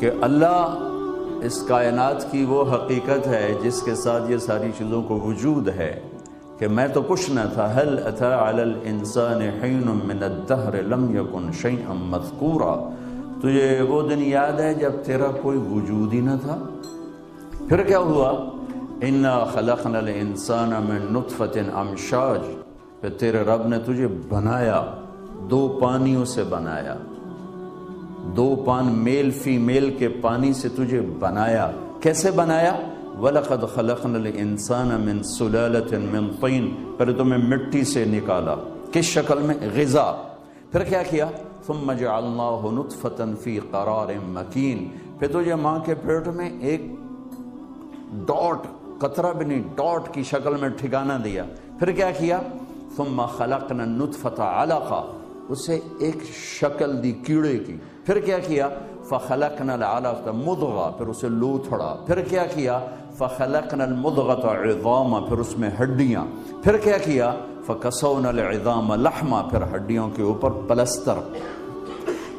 کہ اللہ اس کائنات کی وہ حقیقت ہے جس کے ساتھ یہ ساری چیزوں کو وجود ہے کہ میں تو کچھ نہ تھا حل اتھا علی الانسان حین من الدہر لم یکن شیئا مذکورا؟ تجھے وہ دن یاد ہے جب تیرا کوئی وجود ہی نہ تھا؟ پھر کیا ہوا؟ انا خلقنا الانسان من نطفت امشاج، پھر تیرے رب نے تجھے بنایا، دو پانیوں سے بنایا۔ دو پان میل فی میل کے پانی سے تجھے بنایا۔ کیسے بنایا؟ وَلَقَدْ خَلَقْنَا الْإِنسَانَ مِنْ سُلَالَةٍ مِنْ طِينَ۔ پھر تمہیں مٹی سے نکالا۔ کس شکل میں؟ غذا۔ پھر کیا کیا؟ ثُمَّ جَعَلْنَاهُ نُطْفَةً فِي قَرَارٍ مَكِينٍ۔ پھر تجھے ماں کے پیٹ میں ایک ڈاٹ، قطرہ بھی نہیں، ڈاٹ کی شکل میں ٹھکانہ دیا۔ پھر کیا کیا؟ ثُمَّ خَلَقْنَا النُّطْفَةَ عَلَقَ اسے ایک شکل دی، کیڑے کی۔ پھر کیا کیا؟ فخلقنا العلقہ مضغہ پھر اسے لوتھڑا پھر کیا کیا؟ فخلقنا المضغة عظاما، پھر اس میں ہڈیاں۔ پھر کیا کیا؟ فکسونا العظام لحما، پھر ہڈیوں کے اوپر پلستر۔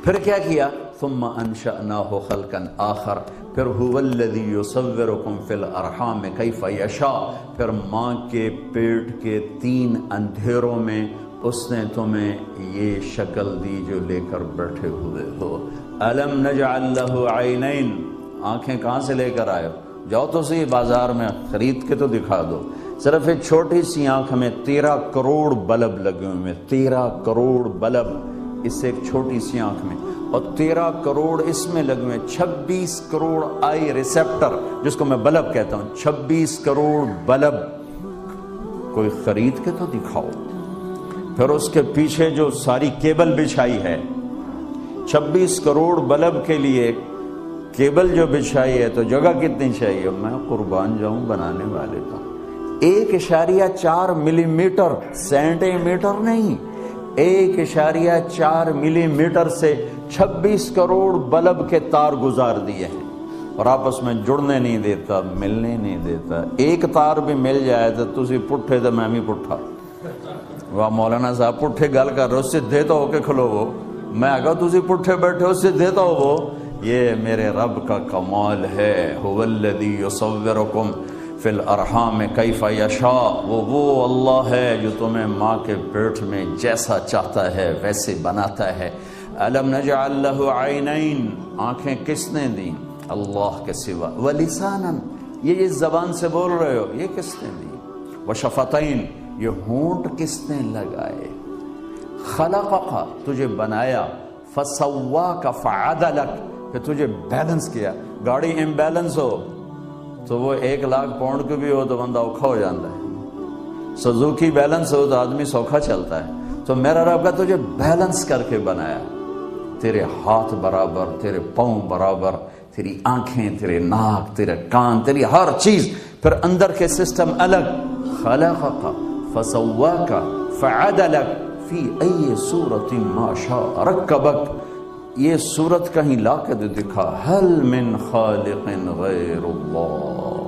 پھر کیا کیا؟ ثم انشأناه خلقا آخر۔ پھر هو الذي يصوركم في الارحام كيف يشاء۔ پھر ماں کے پیٹ کے تین اندھیروں میں اس نے تمہیں یہ شکل دی جو لے کر بیٹھے ہوئے ہو۔ علم نجعل له عینین۔ آنکھیں کہاں سے لے کر آئے جاؤ تو صحیح بازار میں خرید کے تو دکھا دو۔ صرف ایک چھوٹی سی آنکھ میں تیرہ کروڑ بلب لگے ہوئے میں تیرہ کروڑ بلب۔ اس ایک چھوٹی سی آنکھ میں۔ اور تیرہ کروڑ اس میں لگے ہوئے چھبیس کروڑ آئی ریسپٹر جس کو میں بلب کہتا ہوں۔ چھبیس کروڑ بلب۔ کوئی خرید کے تو دکھاؤ۔ پھر اس کے پیچھے جو ساری کیبل بچھائی ہے، چھبیس کروڑ بلب کے لیے کیبل جو بچھائی ہے، تو جگہ کتنی چاہیے؟ میں قربان جاؤں بنانے والے کا ایک اشاریہ چار ملی میٹر سینٹی میٹر نہیں، ایک اشاریہ چار ملی میٹر سے چھبیس کروڑ بلب کے تار گزار دیے ہیں۔ اور آپس میں جڑنے نہیں دیتا، ملنے نہیں دیتا۔ ایک تار بھی مل جائے تو تسی پٹھے تو میں بھی پٹھا۔ واہ مولانا صاحب، پٹھے گل کر رہے اس سے دیتا ہو کے کھلو وہ۔ میں اگر تسی پٹھے بیٹھے اس سے دیتا ہو وہ۔ یہ میرے رب کا کمال ہے۔ هو الذی یصورکم فی الارحام کیف یشاء۔ وہ وہ اللہ ہے جو تمہیں ماں کے پیٹ میں جیسا چاہتا ہے، ویسے بناتا ہے۔ علم نجعل له عینین۔ آنکھیں کس نے دی اللہ کے سوا۔ ولسانا۔ یہ اس زبان سے بول رہے ہو، یہ کس نے دی وشفتین۔ یہ ہونٹ کس نے لگائے؟ خلقہ تجھے بنایا فسوا کا فعدلک، پھر تجھے بیلنس کیا۔ گاڑی امبیلنس ہو، تو وہ ایک لاکھ پاؤنڈ کی بھی ہو تو بندہ اوکھا ہو جاتا ہے۔ سزوکی بیلنس ہو تو آدمی سوکھا چلتا ہے۔ تو میرا رب کا تجھے بیلنس کر کے بنایا۔ تیرے ہاتھ برابر، تیرے پاؤں برابر، تیری آنکھیں، تیرے ناک، تیرے کان، تیری ہر چیز۔ پھر اندر کے سسٹم الگ۔ خلقہ فسواک فعدلک فی ای صورت ما شاء رکبک یہ صورت کہیں لا کے دکھا من خالق غیر اللہ